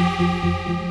Música